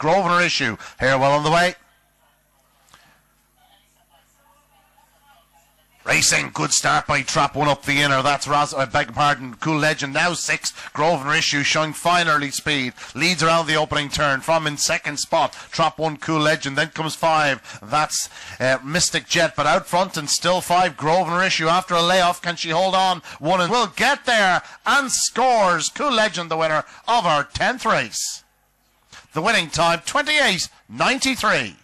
Grosvenor issue. Here, well on the way. Racing, good start by Trap One up the inner. That's. I beg pardon. Cuil Legend now six. Grosvenor Issue showing fine early speed. Leads around the opening turn from in second spot. Trap One, Cuil Legend. Then comes five. That's uh, Mystic Jet. But out front and still five. Grosvenor Issue after a layoff. Can she hold on? One and will get there and scores. Cuil Legend, the winner of our tenth race. The winning time 28.93.